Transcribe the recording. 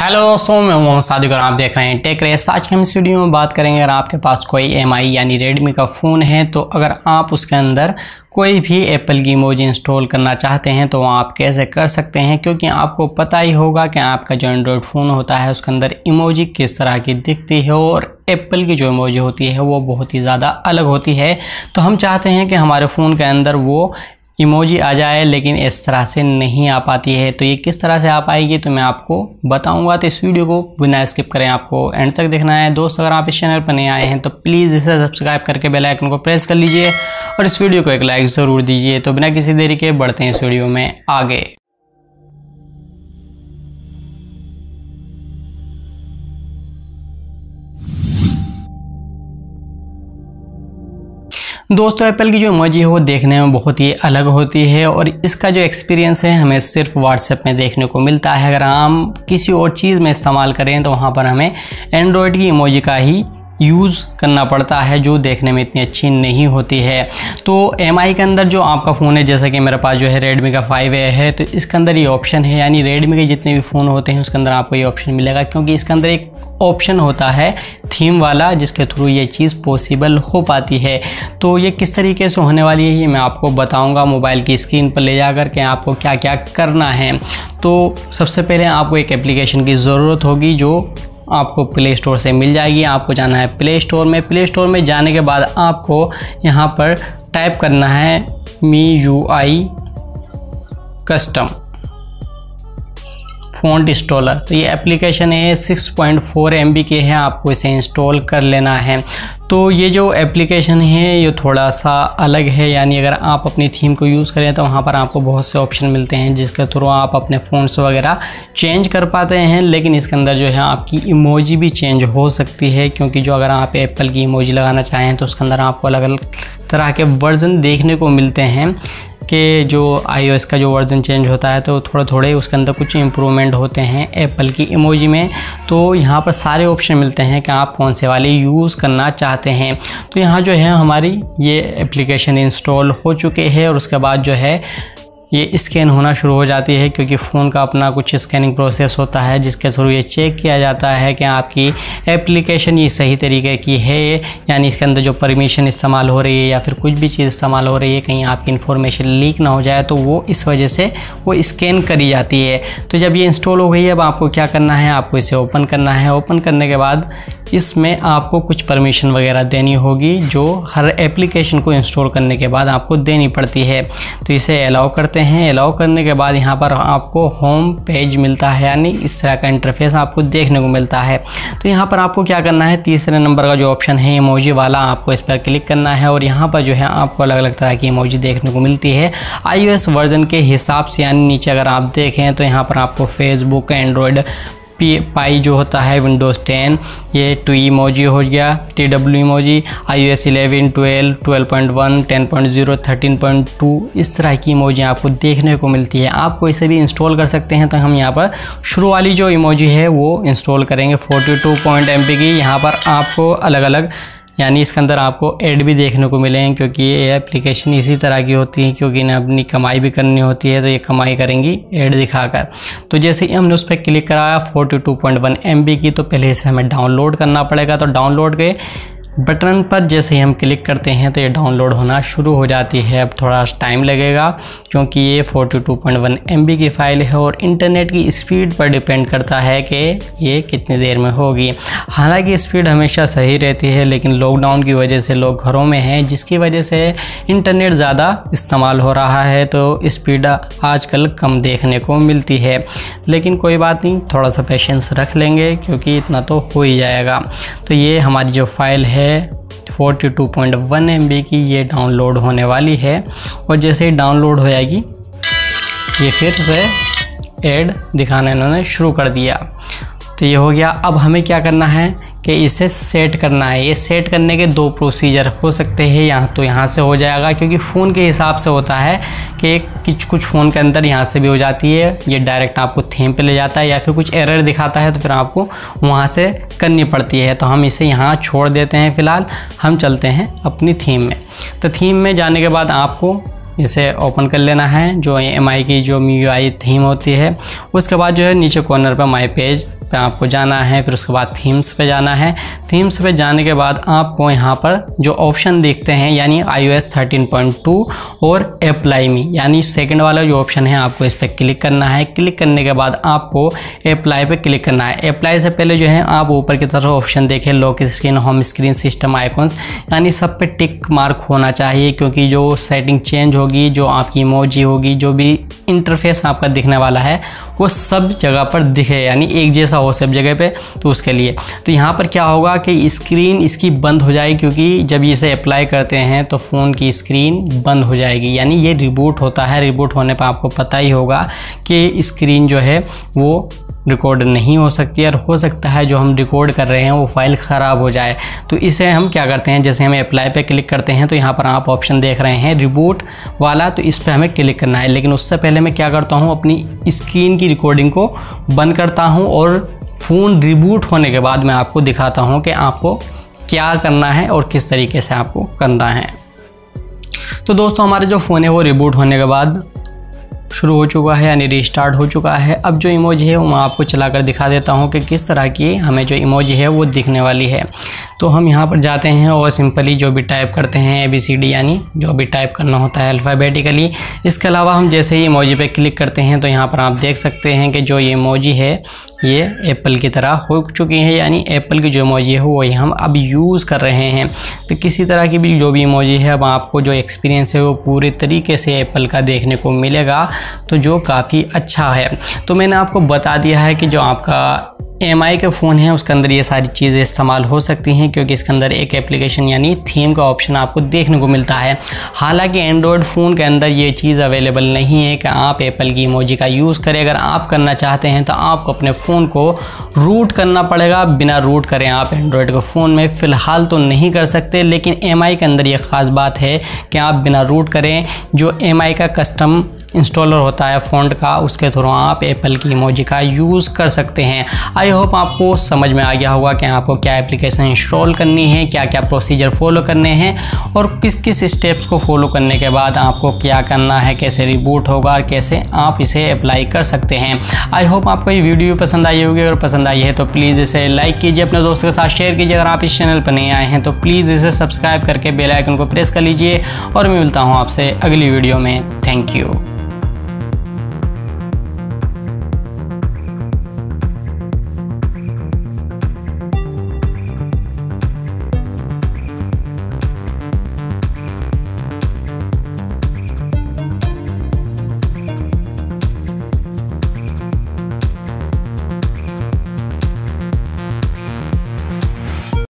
Hello दोस्तों मैं मोहम्मद सादिक और आप देख रहे हैं टेक रेस आज के हम इस वीडियो में बात करेंगे, अगर आपके पास कोई एमआई यानी रेडमी का फ़ोन है तो अगर आप उसके अंदर कोई भी एप्पल की इमोजी इंस्टॉल करना चाहते हैं तो आप कैसे कर सकते हैं? क्योंकि आपको पता ही होगा कि आपका जो एंड्रॉयड फ़ोन होता है, उसके अंदर इमोजी किस तरह की दिखती है, और एप्पल की जो इमोजी होती है, वो बहुत ही ज़्यादा अलग होती है। तो हम चाहते हैं कि हमारे फ़ोन के अंदर वो इमोजी आ जाए, लेकिन इस तरह से नहीं आ पाती है। तो ये किस तरह से आ पाएगी तो मैं आपको बताऊँगा। तो इस वीडियो को बिना स्किप करें, आपको एंड तक देखना है। दोस्त, अगर आप इस चैनल पर नए आए हैं तो प्लीज़ इसे सब्सक्राइब करके बेल आइकन को प्रेस कर लीजिए और इस वीडियो को एक लाइक ज़रूर दीजिए। तो बिना किसी देरी के बढ़ते हैं इस वीडियो में आगे। दोस्तों एप्पल की जो इमोजी है, वो देखने में बहुत ही अलग होती है और इसका जो एक्सपीरियंस है, हमें सिर्फ़ व्हाट्सएप में देखने को मिलता है। अगर हम किसी और चीज़ में इस्तेमाल करें तो वहाँ पर हमें एंड्रॉयड की इमोजी का ही यूज़ करना पड़ता है, जो देखने में इतनी अच्छी नहीं होती है। तो एमआई के अंदर जो आपका फ़ोन है, जैसा कि मेरे पास जो है रेडमी का फाइव ए है तो इसके अंदर ये ऑप्शन है। यानी रेडमी के जितने भी फ़ोन होते हैं, उसके अंदर आपको ये ऑप्शन मिलेगा, क्योंकि इसके अंदर एक ऑप्शन होता है थीम वाला, जिसके थ्रू ये चीज़ पॉसिबल हो पाती है। तो ये किस तरीके से होने वाली है, ये मैं आपको बताऊँगा मोबाइल की स्क्रीन पर ले जाकर के आपको क्या क्या करना है। तो सबसे पहले आपको एक एप्लीकेशन की ज़रूरत होगी, जो आपको प्ले स्टोर से मिल जाएगी, आपको जाना है प्ले स्टोर में। प्ले स्टोर में जाने के बाद आपको यहाँ पर टाइप करना है Mi U I custom font installer. तो ये एप्लीकेशन है 6.4 पॉइंट के है, आपको इसे इंस्टॉल कर लेना है। तो ये जो एप्लीकेशन है, ये थोड़ा सा अलग है, यानी अगर आप अपनी थीम को यूज़ करें तो वहाँ पर आपको बहुत से ऑप्शन मिलते हैं, जिसके थ्रू आप अपने फ़ोन्स वगैरह चेंज कर पाते हैं, लेकिन इसके अंदर जो है आपकी इमोजी भी चेंज हो सकती है, क्योंकि जो अगर आप एप्पल की इमोजी लगाना चाहें तो उसके अंदर आपको अलग अलग तरह के वर्जन देखने को मिलते हैं। कि जो आईओएस का जो वर्जन चेंज होता है तो थोड़े थोड़े उसके अंदर कुछ इम्प्रूवमेंट होते हैं एप्पल की इमोजी में। तो यहाँ पर सारे ऑप्शन मिलते हैं कि आप कौन से वाले यूज़ करना चाहते हैं। तो यहाँ जो है हमारी ये एप्लीकेशन इंस्टॉल हो चुके हैं और उसके बाद जो है ये स्कैन होना शुरू हो जाती है क्योंकि फ़ोन का अपना कुछ स्कैनिंग प्रोसेस होता है, जिसके थ्रू ये चेक किया जाता है कि आपकी एप्लीकेशन ये सही तरीके की है, यानी इसके अंदर जो परमिशन इस्तेमाल हो रही है या फिर कुछ भी चीज़ इस्तेमाल हो रही है, कहीं आपकी इन्फॉर्मेशन लीक ना हो जाए तो वो इस वजह से वो स्कैन करी जाती है। तो जब ये इंस्टॉल हो गई, अब आपको क्या करना है? आपको इसे ओपन करना है। ओपन करने के बाद इसमें आपको कुछ परमिशन वगैरह देनी होगी, जो हर एप्लीकेशन को इंस्टॉल करने के बाद आपको देनी पड़ती है। तो इसे अलाउ करते हैं अलाउ करने के बाद यहाँ पर आपको होम पेज मिलता है, यानी इस तरह का इंटरफेस आपको देखने को मिलता है। तो यहाँ पर आपको क्या करना है, तीसरे नंबर का जो ऑप्शन है इमोजी वाला, आपको इस पर क्लिक करना है और यहाँ पर जो है आपको अलग अलग तरह की इमोजी देखने को मिलती है। आई वर्जन के हिसाब से, यानी नीचे अगर आप देखें तो यहाँ पर आपको फेसबुक एंड्रॉयड पी पाई जो होता है विंडोज़ टेन ये टू इमोजी हो गया T W emoji I S eleven twelve twelve point one ten point zero thirteen point two इस तरह की इमोजी आपको देखने को मिलती है। आप कोई से भी इंस्टॉल कर सकते हैं तो हम यहाँ पर शुरू वाली जो इमोजी है, वो इंस्टॉल करेंगे। Forty two point M P की, यहाँ पर आपको अलग अलग यानी इसके अंदर आपको एड भी देखने को मिलेंगे, क्योंकि ये एप्लीकेशन इसी तरह की होती है, क्योंकि इन्हें अपनी कमाई भी करनी होती है तो ये कमाई करेंगी एड दिखाकर। तो जैसे ही हमने उस पर क्लिक कराया forty two point one M B की तो पहले इसे हमें डाउनलोड करना पड़ेगा। तो डाउनलोड के बटन पर जैसे ही हम क्लिक करते हैं तो ये डाउनलोड होना शुरू हो जाती है। अब थोड़ा टाइम लगेगा क्योंकि ये 42.1 एमबी की फ़ाइल है और इंटरनेट की स्पीड पर डिपेंड करता है कि ये कितनी देर में होगी। हालाँकि स्पीड हमेशा सही रहती है, लेकिन लॉकडाउन की वजह से लोग घरों में हैं, जिसकी वजह से इंटरनेट ज़्यादा इस्तेमाल हो रहा है तो स्पीड आजकल कम देखने को मिलती है। लेकिन कोई बात नहीं, थोड़ा सा पेशेंस रख लेंगे क्योंकि इतना तो हो ही जाएगा। तो ये हमारी जो फ़ाइल है है 42.1 एम की ये डाउनलोड होने वाली है। और जैसे ही डाउनलोड हो जाएगी, ये फिर से एड दिखाना इन्होंने शुरू कर दिया। तो ये हो गया। अब हमें क्या करना है? कि इसे सेट करना है। ये सेट करने के दो प्रोसीजर हो सकते हैं। यहाँ तो यहाँ से हो जाएगा, क्योंकि फ़ोन के हिसाब से होता है कि कुछ कुछ फ़ोन के अंदर यहाँ से भी हो जाती है। ये डायरेक्ट आपको थीम पे ले जाता है या फिर कुछ एरर दिखाता है तो फिर आपको वहाँ से करनी पड़ती है। तो हम इसे यहाँ छोड़ देते हैं फ़िलहाल। हम चलते हैं अपनी थीम में। तो थीम में जाने के बाद आपको इसे ओपन कर लेना है, जो एम की जो मी थीम होती है। उसके बाद जो है नीचे कॉर्नर पर माई पेज पे आपको जाना है, फिर उसके बाद थीम्स पे जाना है। थीम्स पे जाने के बाद आपको यहाँ पर जो ऑप्शन देखते हैं, यानी I O S thirteen point two और अप्लाई मी यानी सेकंड वाला जो ऑप्शन है, आपको इस पर क्लिक करना है। क्लिक करने के बाद आपको अप्लाई पे क्लिक करना है। अप्लाई से पहले जो है, आप ऊपर की तरफ़ ऑप्शन देखें lock screen home screen system icons यानी सब पे टिक मार्क होना चाहिए, क्योंकि जो सेटिंग चेंज होगी, जो आपकी इमोजी होगी, जो भी इंटरफेस आपका दिखने वाला है वो सब जगह पर दिखे, यानी एक जैसा हो सब जगह पे तो उसके लिए। तो यहाँ पर क्या होगा कि स्क्रीन इसकी बंद हो जाएगी, क्योंकि जब इसे अप्लाई करते हैं तो फ़ोन की स्क्रीन बंद हो जाएगी। यानी ये रिबूट होता है। रिबूट होने पर आपको पता ही होगा कि स्क्रीन जो है, वो रिकॉर्ड नहीं हो सकती और हो सकता है जो हम रिकॉर्ड कर रहे हैं, वो फ़ाइल ख़राब हो जाए। तो इसे हम क्या करते हैं? जैसे हमें अप्लाई पे क्लिक करते हैं तो यहाँ पर आप ऑप्शन देख रहे हैं रिबूट वाला तो इस पर हमें क्लिक करना है। लेकिन उससे पहले मैं क्या करता हूँ? अपनी स्क्रीन की रिकॉर्डिंग को बंद करता हूँ और फ़ोन रिबूट होने के बाद मैं आपको दिखाता हूँ कि आपको क्या करना है और किस तरीके से आपको करना है। तो दोस्तों, हमारे जो फ़ोन है, वो रिबूट होने के बाद शुरू हो चुका है, यानी रिस्टार्ट हो चुका है। अब जो इमोजी है, वो मैं आपको चलाकर दिखा देता हूँ कि किस तरह की हमें जो इमोजी है, वो दिखने वाली है। तो हम यहाँ पर जाते हैं और सिंपली जो भी टाइप करते हैं ए बी सी डी यानी जो भी टाइप करना होता है अल्फ़ाबेटिकली इसके अलावा हम जैसे ही इमोजी पे क्लिक करते हैं तो यहाँ पर आप देख सकते हैं कि जो ये इमोजी है, ये एप्पल की तरह हो चुकी है, यानी एप्पल की जो इमोजी है, वो हम अब यूज़ कर रहे हैं। तो किसी तरह की भी जो भी इमोजी है, अब आपको जो एक्सपीरियंस है, वो पूरे तरीके से एप्पल का देखने को मिलेगा तो जो काफ़ी अच्छा है। तो मैंने आपको बता दिया है कि जो आपका एम आई का फ़ोन है, उसके अंदर ये सारी चीज़ें इस्तेमाल हो सकती हैं, क्योंकि इसके अंदर एक एप्लीकेशन यानी थीम का ऑप्शन आपको देखने को मिलता है। हालाँकि एंड्रॉयड फ़ोन के अंदर ये चीज़ अवेलेबल नहीं है कि आप एप्पल की इमोजी का यूज़ करें। अगर आप करना चाहते हैं तो आपको अपने फ़ोन को रूट करना पड़ेगा। बिना रूट करें आप एंड्रॉयड के फ़ोन में फ़िलहाल तो नहीं कर सकते, लेकिन MI के अंदर ये ख़ास बात है कि आप बिना रूट करें, जो MI का कस्टम इंस्टॉलर होता है फ़ॉन्ट का, उसके थ्रू आप एप्पल की इमोजी का यूज़ कर सकते हैं। आई होप आपको समझ में आ गया होगा कि आपको क्या एप्लीकेशन इंस्टॉल करनी है क्या क्या प्रोसीजर फॉलो करने हैं और किस किस स्टेप्स को फॉलो करने के बाद आपको क्या करना है, कैसे रिबूट होगा और कैसे आप इसे अप्लाई कर सकते हैं। आई होप आपको ये वीडियो पसंद आई होगी। अगर पसंद आई है तो प्लीज़ इसे लाइक कीजिए, अपने दोस्तों के साथ शेयर कीजिए। अगर आप इस चैनल पर नहीं आए हैं तो प्लीज़ इसे सब्सक्राइब करके बेल आइकन को प्रेस कर लीजिए और मैं मिलता हूँ आपसे अगली वीडियो में। Thank you